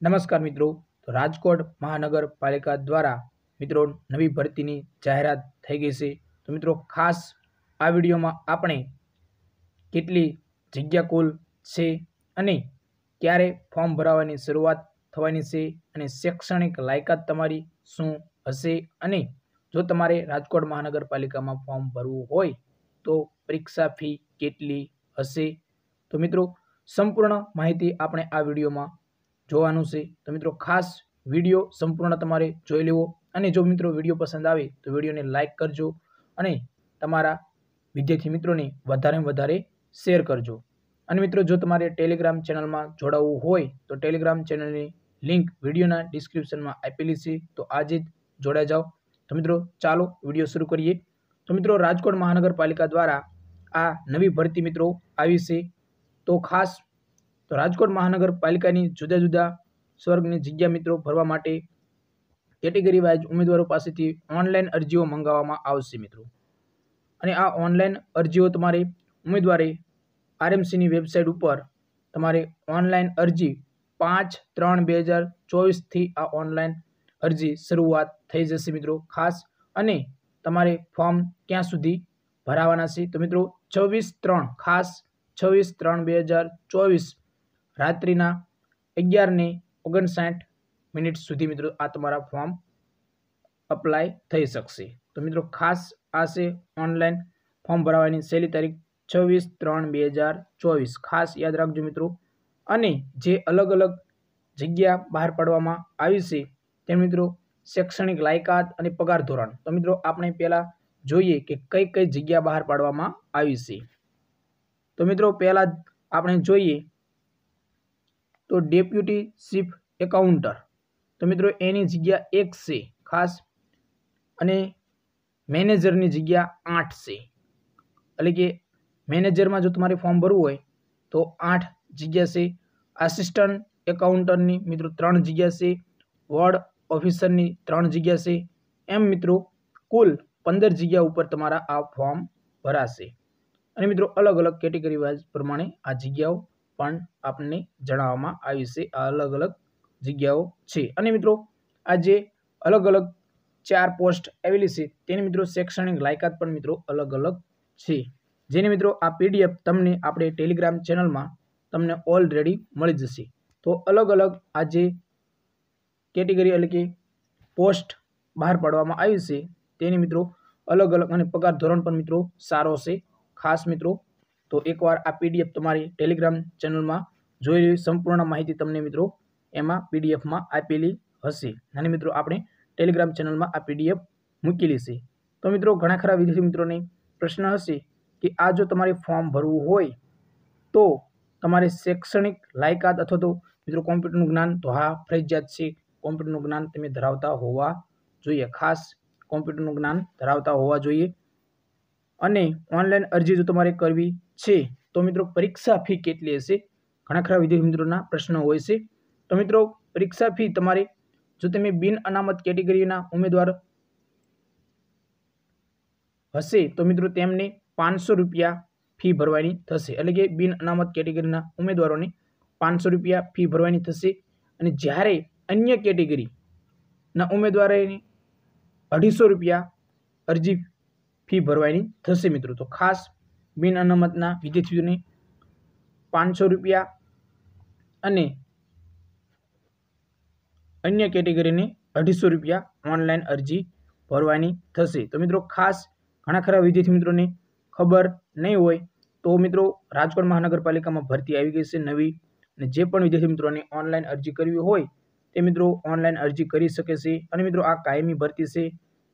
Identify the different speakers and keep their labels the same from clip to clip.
Speaker 1: નમસ્કાર મિત્રો. તો રાજકોટ મહાનગરપાલિકા દ્વારા મિત્રો નવી ભરતીની જાહેરાત થઈ ગઈ છે. તો મિત્રો ખાસ આ વિડીયોમાં આપણે કેટલી જગ્યા કુલ છે અને ક્યારે ફોર્મ ભરાવાની શરૂઆત થવાની છે અને શૈક્ષણિક લાયકાત તમારી શું હશે અને જો તમારે રાજકોટ મહાનગરપાલિકામાં ફોર્મ ભરવું હોય તો પરીક્ષા ફી કેટલી હશે? તો મિત્રો સંપૂર્ણ માહિતી આપણે આ વિડીયોમાં જોવાનું છે. તો મિત્રો, ખાસ વીડિયો સંપૂર્ણ તમારે જોઈ લેવો. અને જો મિત્રો વીડિયો પસંદ આવે, તો વિડીયોને લાઇક કરજો અને તમારા વિદ્યાર્થી મિત્રોને વધારે વધારે શેર કરજો. અને મિત્રો, જો તમારે ટેલિગ્રામ ચેનલમાં જોડાવવું હોય, તો ટેલિગ્રામ ચેનલની લિંક વિડીયોના ડિસ્ક્રિપ્શનમાં આપેલી છે. તો આજે જ જોડાઈ જાઓ. તો મિત્રો, ચાલો વીડિયો શરૂ કરીએ. તો મિત્રો, રાજકોટ મહાનગરપાલિકા દ્વારા આ નવી ભરતી મિત્રો આવી છે. તો ખાસ તો રાજકોટ મહાનગરપાલિકાની જુદા જુદા સ્વર્ગની જગ્યા મિત્રો ભરવા માટે કેટેગરી વાઇઝ ઉમેદવારો પાસેથી ઓનલાઈન અરજીઓ મંગાવવામાં આવશે મિત્રો. અને આ ઓનલાઈન અરજીઓ તમારે ઉમેદવારે આરએમસીની વેબસાઇટ ઉપર તમારે ઓનલાઈન અરજી પાંચ ત્રણ બે હજાર ચોવીસથી આ ઓનલાઈન અરજી શરૂઆત થઈ જશે મિત્રો. ખાસ અને તમારે ફોર્મ ક્યાં સુધી ભરાવાના છે? તો મિત્રો છવ્વીસ ત્રણ ખાસ છવ્વીસ ત્રણ બે હજાર ચોવીસ રાત્રિના અગિયારને ઓગણસાઠ મિનિટ સુધી મિત્રો આ તમારા ફોર્મ અપ્લાય થઈ શકશે. તો મિત્રો ખાસ આ છે ઓનલાઈન ફોર્મ ભરાવાની. છેલ્લી તારીખ છવ્વીસ ત્રણ બે હજાર ચોવીસ. ખાસ યાદ રાખજો મિત્રો. અને જે અલગ અલગ જગ્યા બહાર પાડવામાં આવી છે તે મિત્રો શૈક્ષણિક લાયકાત અને પગાર ધોરણ. તો મિત્રો આપણે પહેલાં જોઈએ કે કઈ કઈ જગ્યા બહાર પાડવામાં આવી છે. તો મિત્રો પહેલાં આપણે જોઈએ તો ડેપ્યુટી ચીફ એકાઉન્ટર. તો મિત્રો, એની જગ્યા એક છે ખાસ અને મેનેજરની જગ્યા આઠ છે. એટલે કે મેનેજરમાં જો તમારે ફોર્મ ભરવું હોય, તો આઠ જગ્યા છે. આસિસ્ટન્ટ એકાઉન્ટરની મિત્રો ત્રણ જગ્યા છે. વોર્ડ ઓફિસરની ત્રણ જગ્યા છે. એમ મિત્રો, કુલ પંદર જગ્યા ઉપર તમારા આ ફોર્મ ભરાશે. અને મિત્રો અલગ અલગ કેટેગરી વાઇઝ પ્રમાણે આ જગ્યાઓ પણ આપણને જણાવવામાં આવી છે. આ અલગ અલગ જગ્યાઓ છે. અને મિત્રો, આ જે અલગ અલગ ચાર પોસ્ટ આવેલી છે, તેની મિત્રો શૈક્ષણિક લાયકાત પણ મિત્રો અલગ અલગ છે. જેની મિત્રો આ પીડીએફ તમને આપણે ટેલિગ્રામ ચેનલમાં તમને ઓલરેડી મળી જશે. તો અલગ અલગ આ જે કેટેગરી એટલે કે પોસ્ટ બહાર પાડવામાં આવી છે, તેની મિત્રો અલગ અલગ અને પગાર ધોરણ પણ મિત્રો સારો છે. ખાસ મિત્રો તો એકવાર આ પીડીએફ તમારી ટેલિગ્રામ ચેનલમાં જોઈ લેવી. સંપૂર્ણ માહિતી તમને મિત્રો એમાં પીડીએફમાં આપેલી હશે. અને મિત્રો, આપણે ટેલિગ્રામ ચેનલમાં આ પીડીએફ મૂકેલી છે. તો મિત્રો, ઘણા ખરા વિદ્યાર્થી મિત્રોને પ્રશ્ન હશે કે આ જો તમારે ફોર્મ ભરવું હોય તો તમારે શૈક્ષણિક લાયકાત અથવા તો મિત્રો કોમ્પ્યુટરનું જ્ઞાન, તો હા, ફરજિયાત છે. કોમ્પ્યુટરનું જ્ઞાન તમે ધરાવતા હોવા જોઈએ. ખાસ કોમ્પ્યુટરનું જ્ઞાન ધરાવતા હોવા જોઈએ. અને ઓનલાઈન અરજી જો તમારે કરવી છે, તો મિત્રો પરીક્ષા ફી કેટલી હશે? ઘણા ખરા વિદ્યાર્થી મિત્રોના પ્રશ્નો હોય છે. તો મિત્રો પરીક્ષા ફી તમારે, જો તમે બિન અનામત કેટેગરીના ઉમેદવાર હશે, તો મિત્રો તેમને પાંચસો રૂપિયા ફી ભરવાની થશે. એટલે કે બિન અનામત કેટેગરીના ઉમેદવારોને પાંચસો રૂપિયા ફી ભરવાની થશે. અને જ્યારે અન્ય કેટેગરીના ઉમેદવારોને અઢીસો રૂપિયા અરજી ફી ભરવાની થશે મિત્રો. તો ખાસ બિન અનામતના વિદ્યાર્થીઓને પાંચસો રૂપિયા અને અન્ય કેટેગરીને અઢીસો રૂપિયા ઓનલાઈન અરજી ભરવાની થશે. તો મિત્રો ખાસ ઘણા ખરા વિદ્યાર્થી મિત્રોને ખબર નહીં હોય તો મિત્રો રાજકોટ મહાનગરપાલિકામાં ભરતી આવી ગઈ છે નવી અને જે પણ વિદ્યાર્થી મિત્રોને ઓનલાઈન અરજી કરવી હોય તે મિત્રો ઓનલાઈન અરજી કરી શકે છે. અને મિત્રો આ કાયમી ભરતી છે,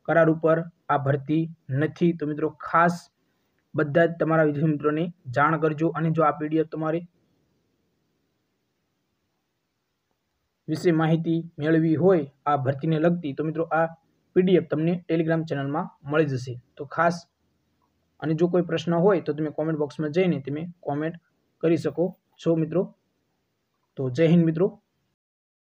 Speaker 1: કરાર ઉપર આ ભરતી નથી. તો મિત્રો ખાસ બધા જ તમારા વિદ્યાર્થી મિત્રોને જાણ કરજો અને જો આ પીડીએફ તમારે વિશે માહિતી મેળવી હોય, આ ભરતીને લગતી, તો મિત્રો આ પીડીએફ તમને ટેલિગ્રામ ચેનલમાં મળી જશે. તો ખાસ અને જો કોઈ પ્રશ્ન હોય, તો તમે કોમેન્ટ બોક્સમાં જઈને તમે કોમેન્ટ કરી શકો છો મિત્રો. તો જય હિન્દ મિત્રો.